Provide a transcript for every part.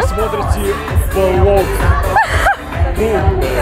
Смотрите блог.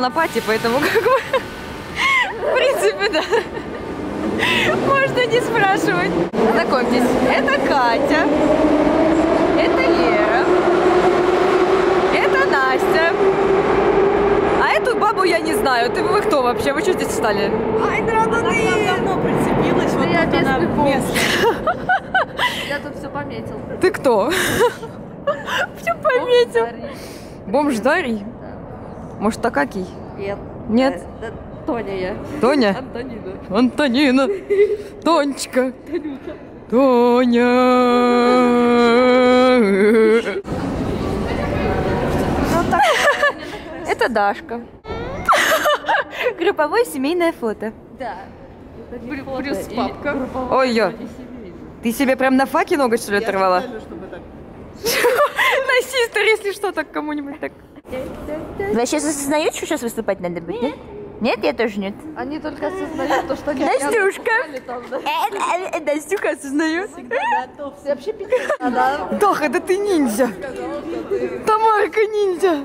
на пати, поэтому как бы... В принципе, да. Можно не спрашивать. Знакомьтесь, это Катя. Это Лера. Это Настя. А эту бабу я не знаю. Ты вы кто вообще? Вы что здесь встали? Ай, да, да, да, я давно прицепилась, вот я она место. Я тут все пометил. Ты кто? Все пометил. Бомж Дарий? Может, Такакий? Нет. Нет? Да, да, Тоня я. Тоня? Антонина. Антонина. Тонечка. Тоня. Это Дашка. Групповое семейное фото. Да. Плюс папка. Ой, ё. Ты себе прям на факе ноготь, что ли, оторвала? На систер, если что, так кому-нибудь так. Вы сейчас осознаете, что сейчас выступать надо будет, нет? Нет, я тоже нет. Они только осознают то, что они Настюшка. рядом там, да. Настюха осознает. Ты вообще пить надо. Тоха, да ты ниндзя. Тамарка ниндзя.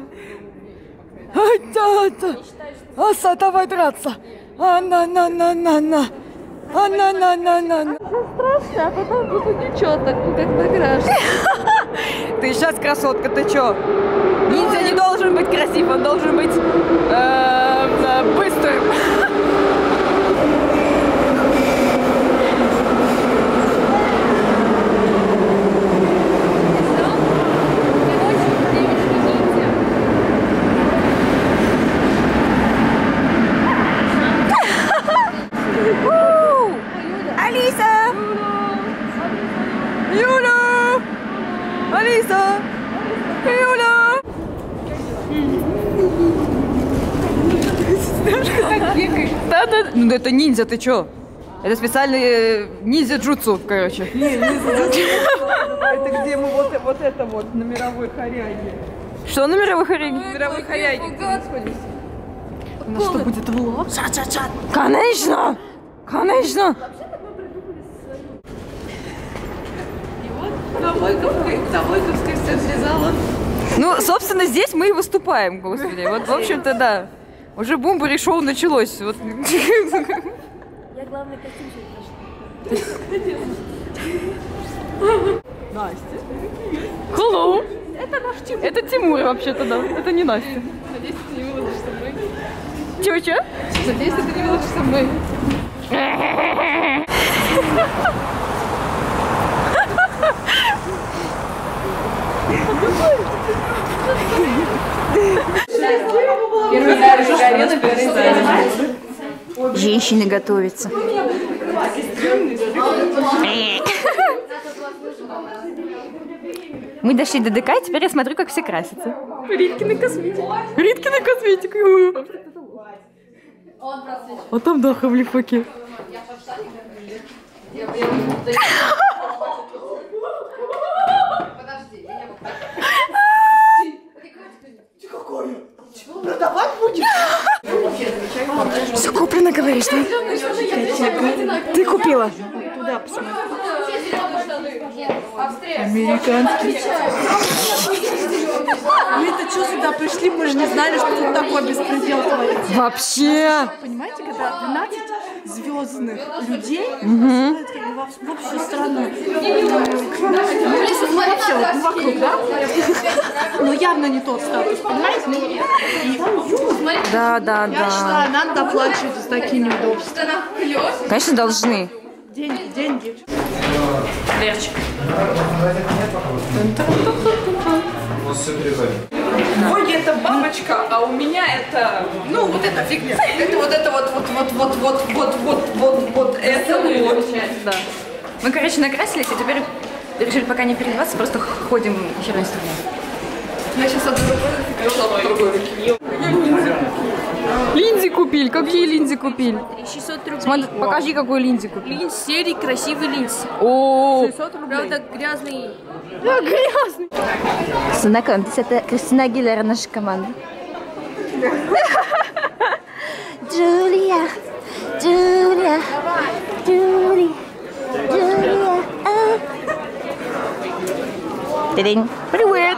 Аса, давай драться. А, на, на, на, на, на. А, на, на, на, на, на. Страшно, а потом буду ничего, так как награждан. Ты сейчас красотка, ты чё? Ниндзя не должен быть красив, он должен быть э, э, быстрым. Да, да. Ну это ниндзя, ты чё? Это специальный э, ниндзя-джутсу, короче. Это где мы вот, вот это вот на мировой хоряге. Что на мировых арене? На мировой хоряге. У нас что будет влог? Конечно! Конечно! Домойковская все связала. Ну, собственно, здесь мы и выступаем, господи. Вот, в общем-то, да. Уже бумбари шоу началось. Вот. Я главный костюмчик Настя. Hello! Это наш Тимур. Это Тимур вообще-то, да. Это не Настя. Надеюсь, ты не выложишь со мной. Чё-чё? Надеюсь, ты не выложишь со мной. Женщины готовятся. Мы дошли до ДК, и теперь я смотрю, как все красятся. Риткина косметика. Риткина косметика. А там Даха в лифаке. Все куплено, говоришь, да? Ты купила? Американский. Мы-то что сюда пришли, мы же не знали, что тут такой беспредел творится. Вообще. Понимаете, когда 12 звездных людей во, в общую страну. Ну, вообще, вот, ну, вокруг, да? Ну, явно не тот статус, понимаете? И Да, да, я да. считаю, надо доплачивать за такие неудобства. Конечно, должны. Деньги, деньги. Ой, это бабочка, а у меня это, ну, вот эта фигня. Это вот это вот, вот, вот, вот, вот, вот, вот, вот, вот, это вот. Да. Мы, короче, накрасились, и теперь Решили пока не переодеваться, просто ходим херной стороной. Я сейчас одной рукой а другой руки. Линзи купили. Какие линзи купили? 600 рублей. Смотри, покажи, какой линзи купили. Линз серии, красивый линз. О, Правда, грязный. Знакомьтесь, это Кристина Агилера, наша команда. Джулия, Джулия, Джулия, Джулия. Тидинь. Привет.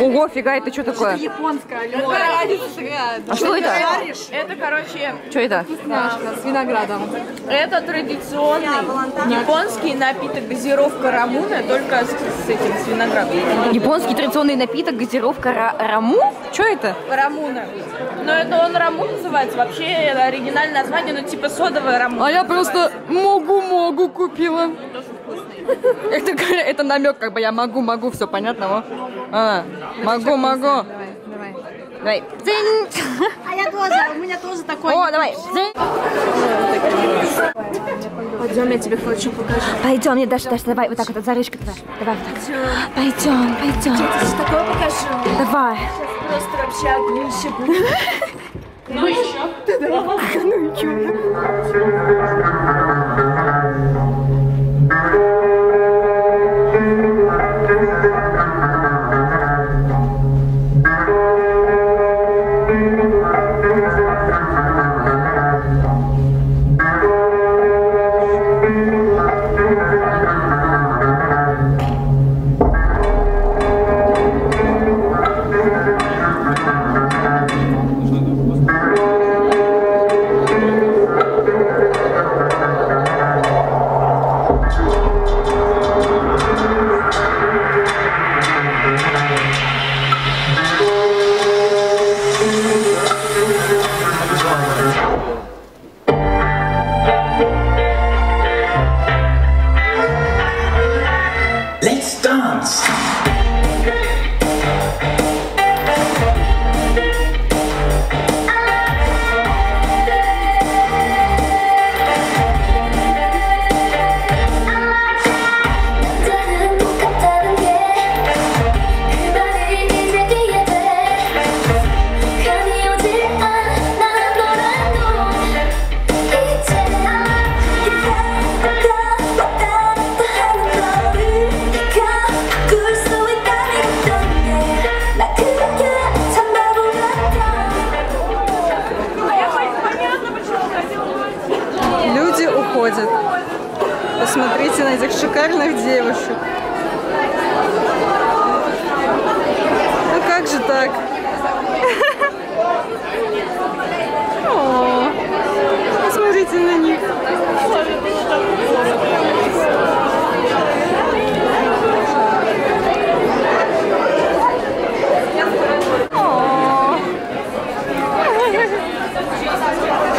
Ого, фига, это что такое? Японская, разница сыграет. А что это? Это, короче, Что это? Вкусняшка с виноградом. это традиционный японский напиток газировка рамуна, только с, этим, с виноградом. Японский традиционный напиток, газировка ра- раму? Что это? Рамуна. Но это он рамун называется. Вообще это оригинальное название, ну типа содовая рамуна. А я просто могу-могу купила. Это, это намек, как бы я могу-могу, все понятно? во? А, могу-могу. Давай, давай. Давай. Дзинь. А я тоже, у меня тоже такой. О, давай. Пойдем, я тебе хочу покажу. Пойдем, не Даша, Даша, давай, вот так вот, за ручку давай. Давай вот так. Пойдем, пойдем. Такое покажу. Давай. Просто вообще огнище Let's девушек. Ну как же так? О, Посмотрите на них.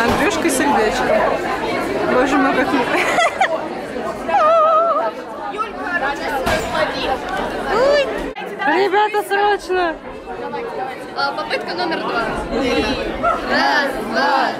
Андрюшка сердечко. Боже мой, как мы... Ребята, срочно! Попытка номер два. Да,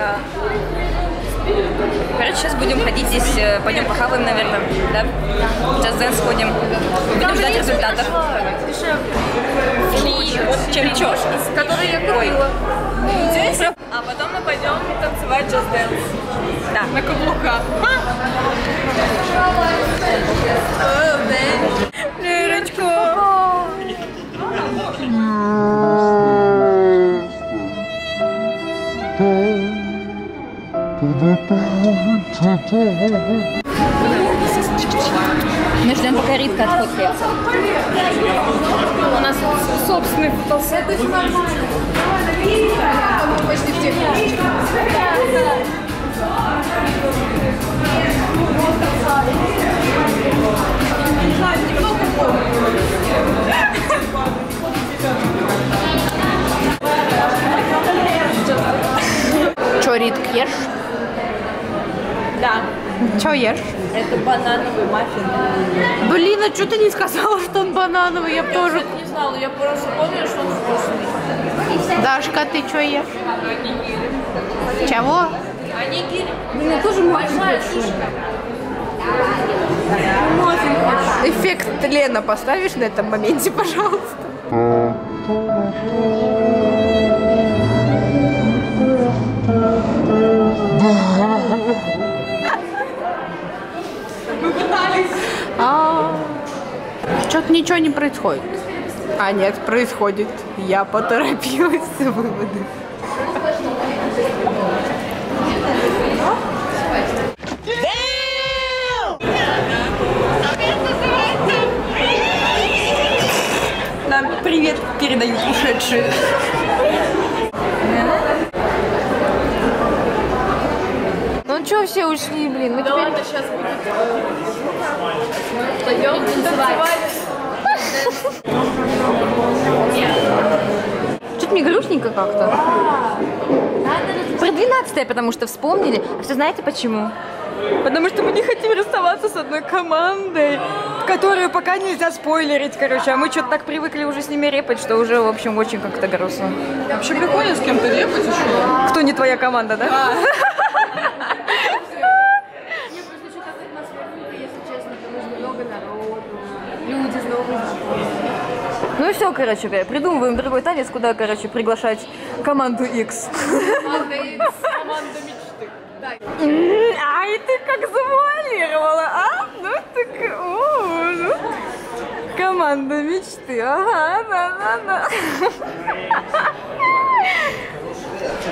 Да. Короче, сейчас будем ходить здесь, э, пойдем похаваем, наверное, да? Сейчас дэн сходим. Будем ждать результатов. И вот чем чё? Который я купила. Здесь? А потом мы пойдем танцевать Just Dance. Да. На каблуках. Лерочка. Мы ждем, пока Маргаритка от Хот У нас собственный фотосет. Это нормально. Почти в технике. Чё, Ритк, ешь? Да. Чё ешь? Это банановый маффин. Блин, а что ты не сказала, что он банановый? Я бы тоже... Не знала, я просто помню, что он вкусный. Дашка, ты что ешь? Чего? Анигири. Блин, я тоже Большая шишка. Эффект Лена поставишь на этом моменте, пожалуйста? Что-то ничего не происходит. А нет, происходит. Я поторопилась с выводом. Нам привет передают ушедшие. Все ушли, блин? Мы теперь... сейчас будет. Пойдем танцевать. Что-то мне грустненько как-то. Про 12 потому что вспомнили. А все знаете почему? Потому что мы не хотим расставаться с одной командой, которую пока нельзя спойлерить, короче. А мы что-то так привыкли уже с ними репать, что уже, в общем, очень как-то грустно. Вообще прикольно с кем-то репать еще. Кто не твоя команда, да? Ну и все, короче, бля, придумываем другой танец, куда, короче, приглашать команду X. Команда мечты. М, Ай, ты как завуалировала, а? Ну так, о, ну. Команда мечты, ага, да-да-да.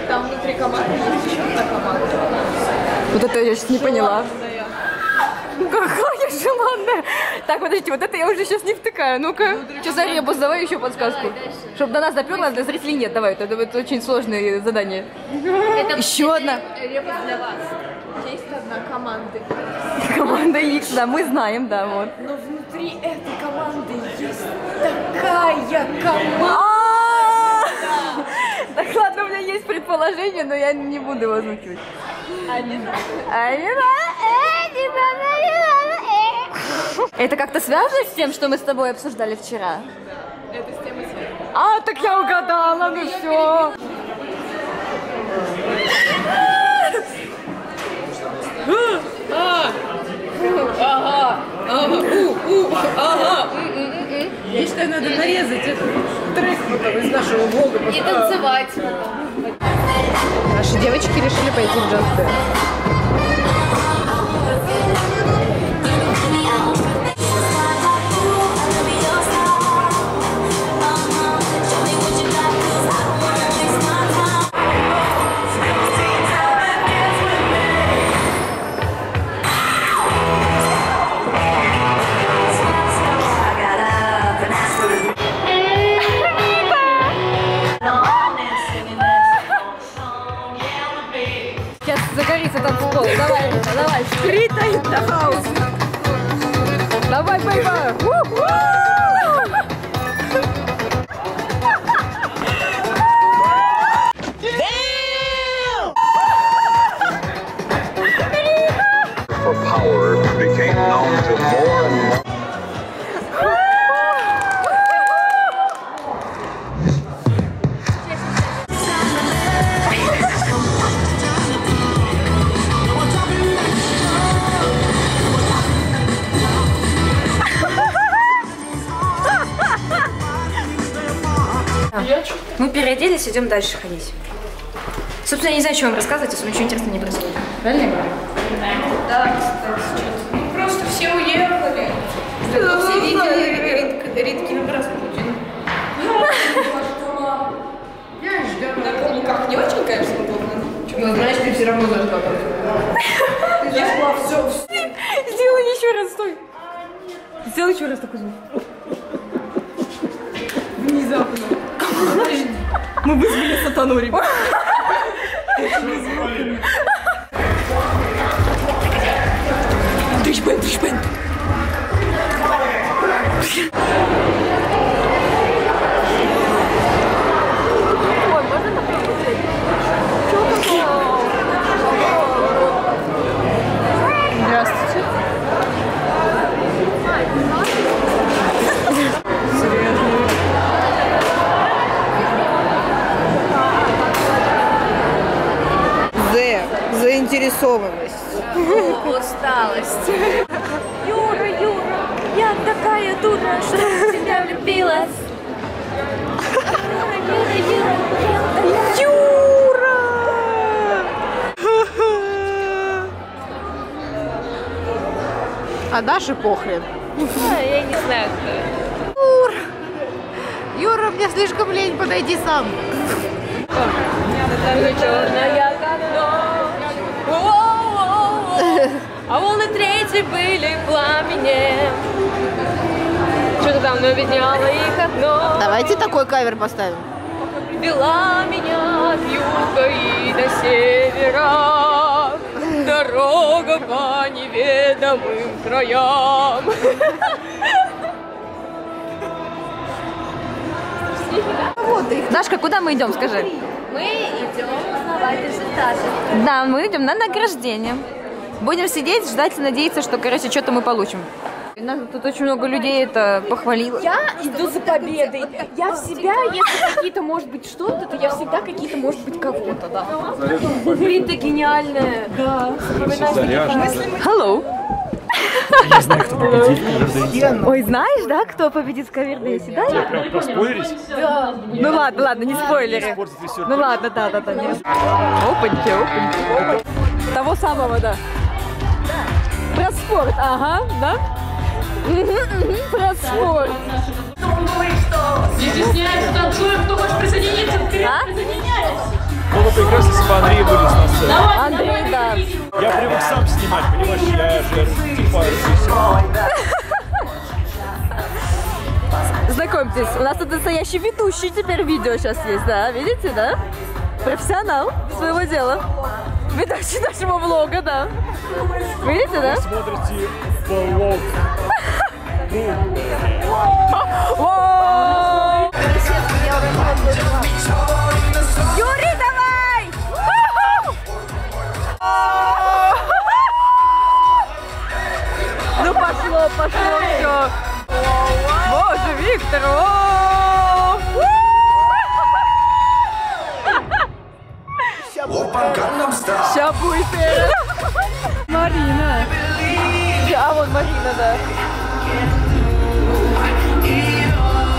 Там внутри команды есть еще одна команда. Вот это я сейчас не поняла. Какая желанная. Так, подождите, вот это я уже сейчас не втыкаю. Ну-ка, что за ребус, давай еще подсказку. Чтобы до нас доперло, для зрителей нет, давай. Это, это очень сложное задание. Еще одна. Репа для вас. Есть одна команда. Команда X, да, мы знаем, да, вот. Но внутри этой команды есть такая команда. А! Так ладно, у меня есть предположение, но я не буду его озвучивать. А не надо. Э, не надо, не надо, э. Это как-то связано с тем, что мы с тобой обсуждали вчера? Это с темой связано. А, так я угадала, ну все. Я считаю, надо нарезать этот трек из нашего влога. И танцевать. Наши девочки решили пойти в джаз Рита in Переоделись, идем дальше ходить. Собственно, я не знаю, что вам рассказывать, если ничего интересного не происходит. Правильно я говорю? Да, кстати, что-то. Ну, просто все уехали. Все видели Рит- Риткин Распутин. Я ждем. На каблуках не очень, конечно, удобно. Но знаешь, ты все равно зажгла Ты зажгла все. Сделай еще раз, стой. Сделай показывать. Внезапно. Мы вызвали сатану, ребят. Дричбенд, дричбенд. Заинтересованность. Усталость. Юра, Юра, я такая дура, что в тебя влюбилась. А Даше похрен. Я не знаю, Юра, мне слишком лень, подойди сам. Черная Третьи были пламенем. Что-то там наведняло их окно. Давайте такой кавер поставим. Вела меня от юга и до севера. Дорога по неведомым краям. Дашка, куда мы идем, скажи? Мы идем узнавать результаты. Да, мы идем на награждение. Будем сидеть, ждать и надеяться, что, короче, что-то мы получим. Тут очень много людей это похвалило. Я иду за победой. Я в себя, если какие-то, может быть, что-то, то я всегда какие-то, может быть, кого-то, да. Блин, ты гениальная. Да. Hello. Я знаю, кто победит в. Ой, знаешь, да, кто победит в Кавердейсе, да? Прям проспойлерить? Ну ладно, ладно, не спойлеры. Ну ладно, да, да, да. Не... Опаньки, опаньки. Того самого, да. Спорт, ага, да? Про спорт. Не стесняйся, танцуем, кто хочет присоединиться, вперед, присоединяйтесь. Было бы прекрасно, если бы Андрей вылез на сцену. Андрей, да. Я привык сам снимать, понимаешь, я же типа. Знакомьтесь, у нас тут настоящий ведущий теперь видео сейчас есть, да? Видите, да? Профессионал своего дела. Ведущий нашего влога, да. Видите, да? Смотрите влог. Юрий, давай! Ну пошло, пошло все. Э, Марина. А вон Марина, да.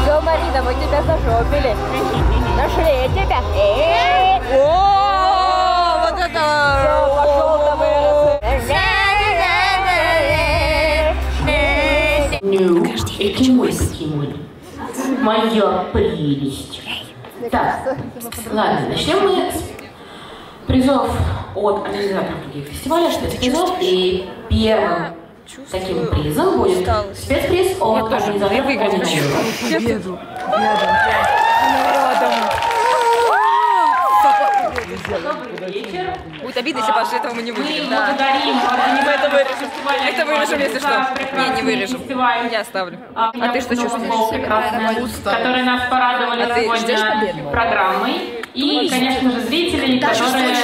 Все, Марина, мы тебя зажопили. Нашли тебя. Э, О, вот это. Все, пошел там мой стимуль. Моя прелесть. Так, ладно, начнем мы с призов от организаторов других фестивалей, спецпризов. И первым таким призом будет спецприз от организаторов Победу. Добрый вечер. Будет обидно, если после этого мы не Мы выйдем. Да. благодарим организаторов фестиваля. Это вырежем, если что. Не, не вырежем. фестиваль. Я оставлю. А, А ты что чувствуешь? которые нас порадовали А сегодня программой. И, конечно же, зрителей, которые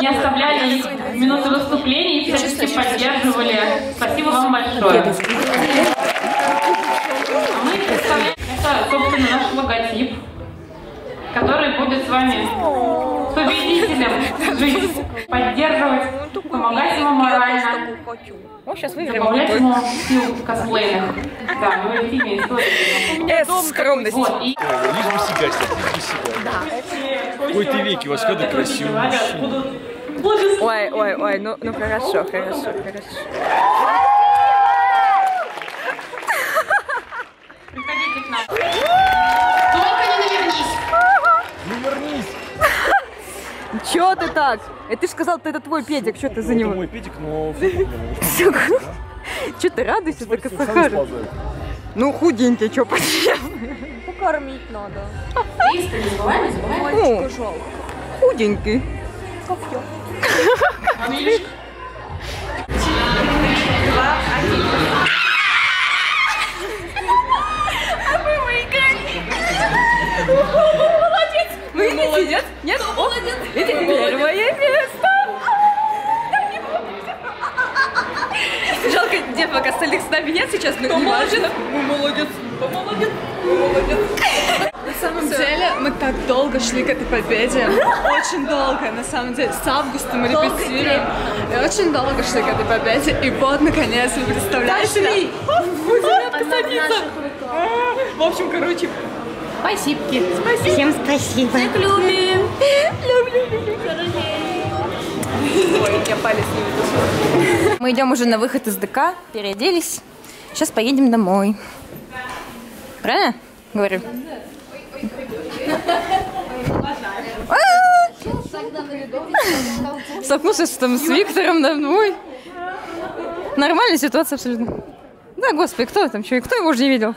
не оставляли их в минуты выступлений и всячески поддерживали. Спасибо вам большое. А мы представляем, это, собственно, наш логотип, который будет с вами победителем жить, поддерживать, помогать ему морально. Добавлять ему сил косплейных. Да, мы в фильме истории. Э, скромность. Вот, и Лишь бы себя снять, лишь себя. В какой-то веке у вас когда красивый мужчина. Ой, ой, ой, ну, ну хорошо, хорошо, хорошо. Чё ты так? Э, ты же сказал, ты это твой педик, что ты за Это него? мой педик, но... Чё ты радуешься, так и. Ну, худенький, что поделать? Покормить надо. Листа, не забывай, не забывай. Ну, худенький. Мишка. Мы молодец. Нет? Молодец. Это первое место. Жалко, где пока остальных с нами нет сейчас, но не важно. Мы молодец. Молодец. Молодец. На самом деле мы так долго шли к этой победе. Очень долго, на самом деле. С августа мы репетируем. И очень долго шли к этой победе. И вот, наконец, вы представляете... В общем, короче, Спасибо. всем спасибо. Любим. Ой, я палец не выпустила. Мы идем уже на выход из ДК, переоделись. Сейчас поедем домой. Правильно? Говорю. А! Столкнулся там с Виктором домой. Нормальная ситуация абсолютно. Да, господи, кто там, что, кто его уже не видел?